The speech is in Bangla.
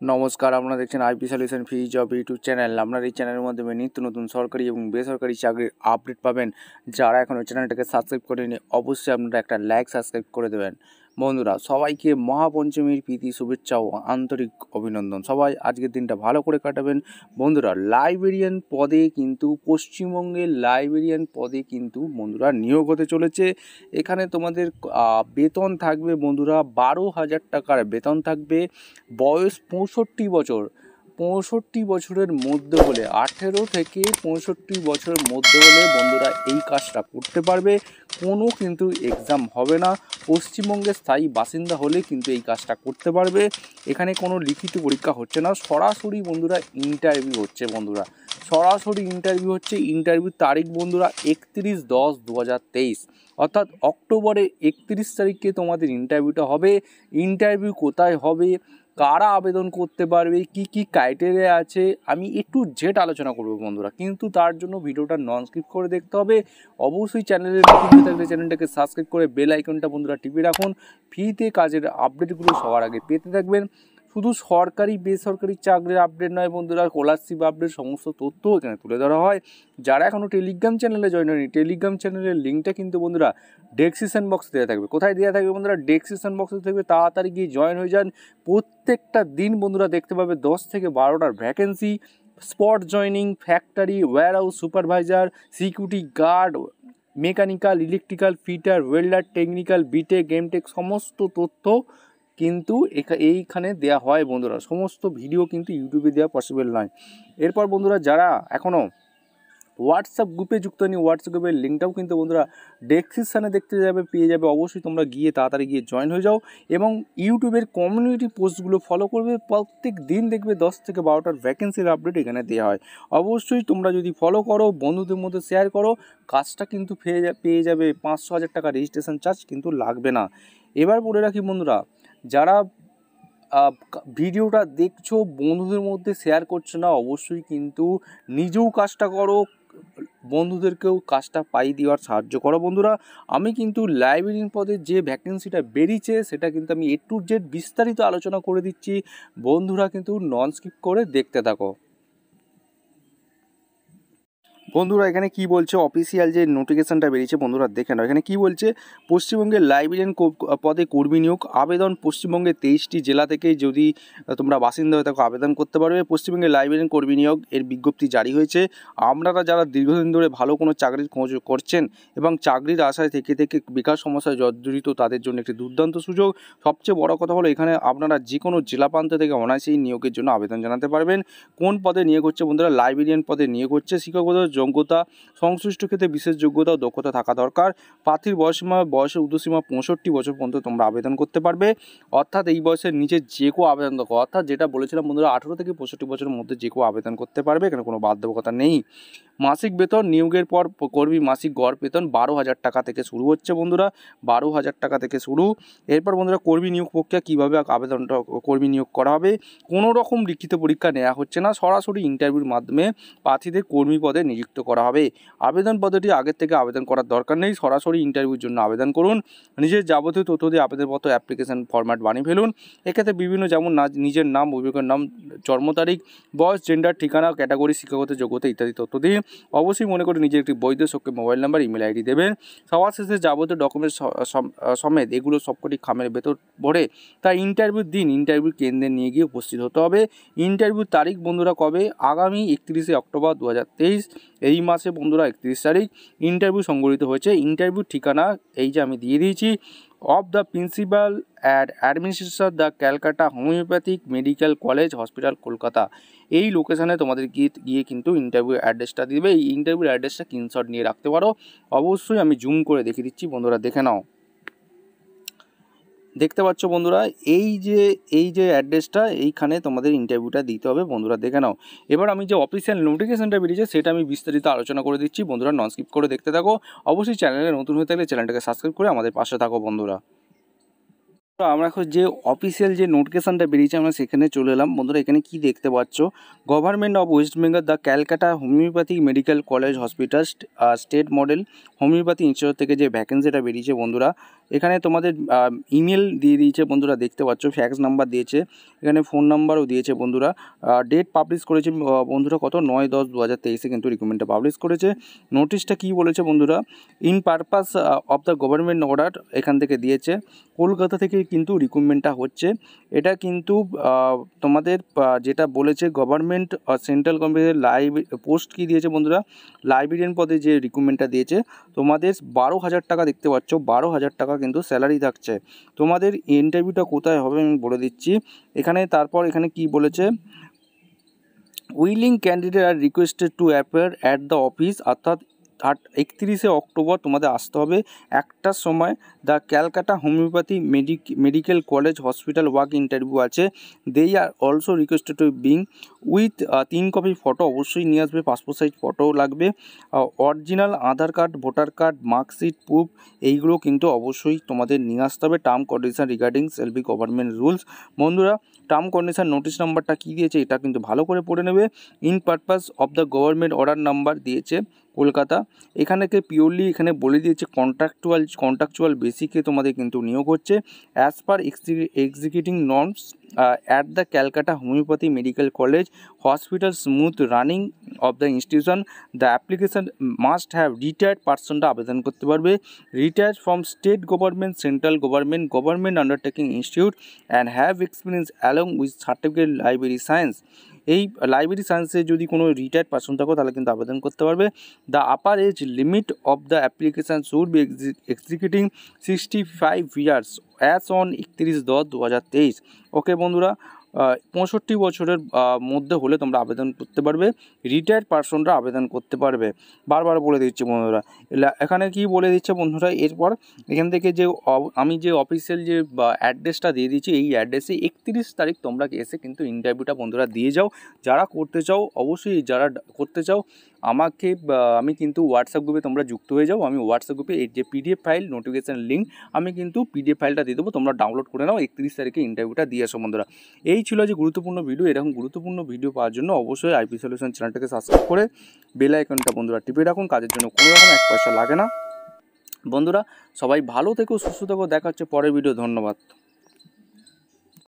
নমস্কার, আপনারা দেখছেন আইপি সলিউশন ফি জব ইউটিউব চ্যানেল আপনার এই চ্যানেলের মাধ্যমে নিত্য নতুন সরকারি এবং বেসরকারি চাকরির আপডেট পাবেন। যারা এখনও চ্যানেলটাকে সাবস্ক্রাইব করেনি অবশ্যই আপনারা একটা লাইক সাবস্ক্রাইব করে দেবেন। বন্ধুরা, সবাইকে মহাপঞ্চমীর প্রীতি, শুভেচ্ছা ও আন্তরিক অভিনন্দন। সবাই আজকের দিনটা ভালো করে কাটাবেন। বন্ধুরা, লাইব্রেরিয়ান পদে কিন্তু, পশ্চিমবঙ্গের লাইব্রেরিয়ান পদে কিন্তু বন্ধুরা নিয়োগ হতে চলেছে। এখানে তোমাদের বেতন থাকবে বন্ধুরা বারো হাজার টাকার বেতন থাকবে। বয়স পঁয়ষট্টি বছর। পঁয়ষট্টি বছরের মধ্যে হলে, আঠেরো থেকে পঁয়ষট্টি বছরের মধ্যে হলে বন্ধুরা এই কাজটা করতে পারবে। কোনো কিন্তু এক্সাম হবে না। পশ্চিমবঙ্গের স্থায়ী বাসিন্দা হলে কিন্তু এই কাজটা করতে পারবে। এখানে কোনো লিখিত পরীক্ষা হচ্ছে না। সরাসরি বন্ধুরা ইন্টারভিউ হচ্ছে বন্ধুরা। সরাসরি ইন্টারভিউ হচ্ছে। ইন্টারভিউ তারিখ বন্ধুরা একত্রিশ দশ দু অর্থাৎ অক্টোবরে একত্রিশ তারিখে তোমাদের ইন্টারভিউটা হবে। ইন্টারভিউ কোথায় হবে? কারা আবেদন করতে পারবে, কি কি ক্রাইটেরিয়া আছে, আমি একটু জেট আলোচনা করব বন্ধুরা। কিন্তু তার জন্য ভিডিওটা নন স্কিপ করে দেখতে হবে। অবশ্যই চ্যানেলে নতুন থাকলে চ্যানেলটাকে সাবস্ক্রাইব করে বেল আইকনটা বন্ধুরা টিপে রাখুন। ফ্রিতে কাজের আপডেটগুলো সবার আগে পেতে থাকবেন। শুধু সরকারি বেসরকারি চাকরির আপডেট নয় বন্ধুরা স্কলারশিপ আপডেট সমস্ত তথ্য এখানে তুলে ধরা হয়। যারা এখনও টেলিগ্রাম চ্যানেলে জয়েন হয়নি টেলিগ্রাম চ্যানেলের লিঙ্কটা কিন্তু বন্ধুরা ডেসক্রিপশন বক্সে দেওয়া থাকবে। কোথায় দেওয়া থাকবে বন্ধুরা? ডেসক্রিপশন বক্সে থাকবে। তাড়াতাড়ি গিয়ে জয়েন হয়ে যান। প্রত্যেকটা দিন বন্ধুরা দেখতে পাবে দশ থেকে বারোটার vacancy spot joining factory warehouse supervisor security guard mechanical electrical fitter welder technical BTech গেমটেক সমস্ত তথ্য কিন্তু এইখানে দেয়া হয় বন্ধুরা, সমস্ত ভিডিও কিন্তু ইউটিউবে দেওয়া পসিবল নয়। এরপর বন্ধুরা যারা এখনও হোয়াটসঅ্যাপ গ্রুপে যুক্ত নেই হোয়াটসঅ্যাপ গ্রুপের লিঙ্কটাও কিন্তু বন্ধুরা ডেসক্রিপশানে দেখতে যাবে, পেয়ে যাবে। অবশ্যই তোমরা গিয়ে তাড়াতাড়ি গিয়ে জয়েন হয়ে যাও এবং ইউটিউবের কমিউনিটি পোস্টগুলো ফলো করবে। প্রত্যেক দিন দেখবে দশ থেকে বারোটার ভ্যাকেন্সির আপডেট এখানে দেওয়া হয়। অবশ্যই তোমরা যদি ফলো করো, বন্ধুদের মধ্যে শেয়ার করো, কাজটা কিন্তু পেয়ে পেয়ে যাবে। পাঁচশো হাজার টাকা রেজিস্ট্রেশন চার্জ কিন্তু লাগবে না। এবার বলে রাখি বন্ধুরা যারা ভিডিওটা দেখছ, বন্ধুদের মধ্যে শেয়ার করছ না, অবশ্যই কিন্তু নিজেও কাজটা করো, বন্ধুদেরকেও কাজটা পাই দেওয়ার সাহায্য করো। বন্ধুরা, আমি কিন্তু লাইব্রেরিয়ান পদে যে ভ্যাকেন্সিটা বেরিয়েছে, সেটা কিন্তু আমি এ টু জেড বিস্তারিত আলোচনা করে দিচ্ছি। বন্ধুরা কিন্তু নন স্কিপ করে দেখতে থাকো। বন্ধুরা, এখানে কি বলছে? অফিসিয়াল যে নোটিফিকেশনটা বেরিয়েছে বন্ধুরা, দেখে নাও। এখানে কি বলছে? পশ্চিমবঙ্গের লাইব্রেরিয়ান পদে কর্মী নিয়োগ, আবেদন পশ্চিমবঙ্গের তেইশটি জেলা থেকে যদি তোমরা বাসিন্দা হয়ে থাকো, আবেদন করতে পারবে। পশ্চিমবঙ্গের লাইব্রেরিয়ান কর্মী নিয়োগ এর বিজ্ঞপ্তি জারি হয়েছে। আপনারা যারা দীর্ঘদিন ধরে ভালো কোনো চাকরির খোঁজ করছেন এবং চাকরির আশায় থেকে থেকে বেকার সমস্যায় জর্জরিত তাদের জন্য একটি দুর্দান্ত সুযোগ। সবচেয়ে বড় কথা হলো, এখানে আপনারা যে কোনো জেলা প্রান্ত থেকে অনায়াসেই নিয়োগের জন্য আবেদন জানাতে পারবেন। কোন পদে নিয়োগ হচ্ছে বন্ধুরা? লাইব্রেরিয়ান পদে নিয়োগ হচ্ছে। শিক্ষাগত যোগ্যতা, সংশ্লিষ্ট ক্ষেত্রে বিশেষ যোগ্যতা ও দক্ষতা থাকা দরকার। প্রার্থীর বয়সীমা বয়সের উর্ধ্বসীমা পঁয়ষট্টি বছর পর্যন্ত তোমরা আবেদন করতে পারবে। অর্থাৎ এই বয়সের নিচে যে কেউ আবেদন করো, অর্থাৎ যেটা বলেছিলাম বন্ধুরা, আঠেরো থেকে পঁয়ষট্টি বছরের মধ্যে যে কেউ আবেদন করতে পারবে, এখানে কোনো বাধ্যকতা নেই। মাসিক বেতন, নিয়োগের পর কর্মী মাসিক গড় বেতন বারো হাজার টাকা থেকে শুরু হচ্ছে বন্ধুরা, বারো হাজার টাকা থেকে শুরু। এরপর বন্ধুরা, কর্মী নিয়োগ প্রক্রিয়া কীভাবে আবেদনটা কর্মী নিয়োগ করা হবে, কোনো রকম লিখিত পরীক্ষা নেওয়া হচ্ছে না। সরাসরি ইন্টারভিউর মাধ্যমে প্রার্থীদের কর্মী পদে নিযুক্ত করা হবে। আবেদন পদ্ধতি আগের থেকে আবেদন করার দরকার নেই। সরাসরি ইন্টারভিউর জন্য আবেদন করুন। নিজের যাবতীয় তথ্য দিয়ে আবেদনপত্র অ্যাপ্লিকেশন ফরম্যাট বানিয়ে ফেলুন। এক্ষেত্রে বিভিন্ন যেমন নিজের নাম অভিভাবকের নাম, জন্ম তারিখ, বয়স জেন্ডার ঠিকানা ক্যাটাগরি শিক্ষাগত যোগ্যতা ইত্যাদি তথ্য দিয়ে অবশ্যই মনে করে নিজের একটি বৈধ সক্রিয় মোবাইল নাম্বার ইমেল আইডি দেবেন। সবার শেষে যাবতীয় ডকুমেন্টস সমেত এগুলো সবকটি খামের ভেতর ভরে তাই ইন্টারভিউর দিন। ইন্টারভিউ কেন্দ্রে নিয়ে গিয়ে উপস্থিত হতে হবে। ইন্টারভিউ তারিখ বন্ধুরা কবে? আগামী একত্রিশে অক্টোবর দু হাজার তেইশ। এই মাসে বন্ধুরা একত্রিশ তারিখ ইন্টারভিউ সংগঠিত হয়েছে। ইন্টারভিউ ঠিকানা এই যে আমি দিয়ে দিয়েছি। Of the principal ad administration the Calcutta homoeopathic medical college hospital Kolkata এই লোকেশানে তোমাদের গিয়ে গিয়ে কিন্তু ইন্টারভিউ অ্যাড্রেসটা দিবে। এই ইন্টারভিউ অ্যাড্রেসটা স্ক্রিনশট নিয়ে রাখতে পারো। অবশ্যই আমি জুম করে দেখিয়ে দিচ্ছি। বন্ধুরা দেখে নাও। দেখতে পাচ্ছ বন্ধুরা, এই যে এই যে অ্যাড্রেসটা এইখানে তোমাদের ইন্টারভিউটা দিতে হবে। বন্ধুরা, দেখে নাও। এবার আমি যে অফিসিয়াল নোটিফিকেশনটা বেরিয়েছে, সেটা আমি বিস্তারিত আলোচনা করে দিচ্ছি। বন্ধুরা নন স্কিপ করে দেখতে থাকো। অবশ্যই চ্যানেলে নতুন হয়ে থাকলে চ্যানেলটাকে সাবস্ক্রাইব করে আমাদের পাশে থাকো, বন্ধুরা। তো আমরা এখন যে অফিসিয়াল যে নোটিফিকেশানটা বেরিয়েছে, আমরা সেখানে চলে এলাম। বন্ধুরা, এখানে কি দেখতে পাচ্ছ? Government of West Bengal the Calcutta homoeopathy medical college hospital state model homoeopathy institute থেকে যে ভ্যাকেন্সিটা বেরিয়েছে, বন্ধুরা, এখানে তোমাদের ইমেল দিয়ে দিয়েছে, বন্ধুরা, দেখতে পাচ্ছ ফ্যাক্স নাম্বার দিয়েছে। এখানে ফোন নাম্বারও দিয়েছে বন্ধুরা। ডেট পাবলিশ করেছে বন্ধুরা কত? নয় দশ দু হাজার তেইশে কিন্তু রিক্রুটমেন্টটা পাবলিশ করেছে। নোটিশটা কী বলেছে বন্ধুরা? In purpose of the government order এখান থেকে দিয়েছে। কলকাতা থেকে কিন্তু রিক্রুটমেন্টটা হচ্ছে। এটা কিন্তু তোমাদের যেটা বলেছে গভর্নমেন্ট সেন্ট্রাল গভর্নমেন্টের লাইভ পোস্ট কী দিয়েছে বন্ধুরা? লাইব্রেরিয়ান পদে যে রিক্রুটমেন্টটা দিয়েছে, তোমাদের বারো হাজার টাকা দেখতে পাচ্ছ। বারো হাজার টাকা কিন্তু স্যালারি থাকছে। তোমাদের ইন্টারভিউটা কোথায় হবে আমি বলে দিচ্ছি। এখানে তারপর এখানে কি বলেছে? Willing candidate are requested to appear at the office অর্থাৎ একত্রিশে অক্টোবর তোমাদের আসতে হবে। একটার সময় the Calcutta homoeopathy medic, medical college hospital work interview আছে। They are also requested to bring with তিন কপি ফটো অবশ্যই নিয়ে আসবে পাসপোর্ট সাইজ ফটো লাগবে। Original Aadhaar card voter card marksheet proof এইগুলো কিন্তু অবশ্যই তোমাদের নিয়ে আসতে হবে। Term condition regarding selfie government rules বন্ধুরা টার্ম কন্ডিশন নোটিশ নাম্বারটা কী দিয়েছে, এটা কিন্তু ভালো করে পড়ে নেবে। In purpose of the government order number দিয়েছে। কলকাতা। এখানে পিওরলি এখানে বলে দিয়েছে কন্ট্রাকচুয়াল কন্ট্রাকচুয়াল বেসিকে তোমাদের কিন্তু নিয়োগ হচ্ছে। As per executing norms at the Calcutta homoeopathy medical college hospital smooth running of the institution the application must have retired পার্সনটা আবেদন করতে পারবে। Retired from state government central government government undertaking institute and have experience along with certificate library science এই লাইব্রেরি সায়েন্সে যদি কোনো রিটায়ার্ড পার্সন থাকো, তাহলে কিন্তু আবেদন করতে পারবে। The upper age limit of the application should be executing sixty five years as on একত্রিশ দশ দু হাজার তেইশ। ওকে বন্ধুরা পঁয়ষট্টি বছরের মধ্যে হলে তোমরা আবেদন করতে পারবে। রিটায়ার্ড পার্সনরা আবেদন করতে পারবে। বারবার বলে দিচ্ছে বন্ধুরা। এখানে কি বলে দিচ্ছে বন্ধুরা? এরপর এখান থেকে যে আমি যে অফিসিয়াল যে অ্যাড্রেসটা দিয়ে দিচ্ছি, এই অ্যাড্রেসে একত্রিশ তারিখ তোমরা এসে কিন্তু ইন্টারভিউটা বন্ধুরা দিয়ে যাও। যারা করতে চাও, অবশ্যই যারা করতে চাও আমাকে আমি কিন্তু হোয়াটসঅ্যাপ গ্রুপে তোমরা যুক্ত হয়ে যাও। আমি হোয়াটসঅ্যাপ গ্রুপে এই যে পিডিএফ ফাইল নোটিফিকেশান লিঙ্ক আমি কিন্তু পিডিএফ ফাইলটা দিয়ে দেবো। তোমরা ডাউনলোড করে নাও, একত্রিশ তারিখে ইন্টারভিউটা দিয়ে আসো বন্ধুরা। এই ছিল যে গুরুত্বপূর্ণ ভিডিও এরকম গুরুত্বপূর্ণ ভিডিও পাওয়ার জন্য অবশ্যই আইপি সলিউশন চ্যানেলটাকে সাবস্ক্রাইব করে বেল আইকনটা বন্ধুরা টিপে রাখুন। কাজের জন্য কোনো রকম এক পয়সা লাগে না। বন্ধুরা, সবাই ভালো থেকো, সুস্থ থেকো। দেখা হচ্ছে পরের ভিডিও ধন্যবাদ।